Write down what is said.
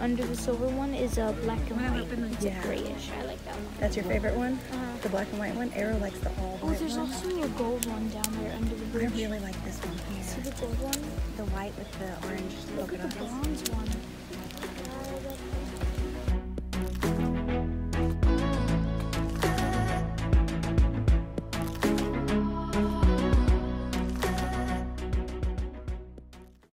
under the silver one is a black and white. It's Yeah. a grayish. I like that one. That's your favorite one? Uh-huh. The black and white one? Arrow likes the all Oh, there's one. also a gold one down there under the I really like this one here. See the gold one? The white with the orange Look polka at the bronze one.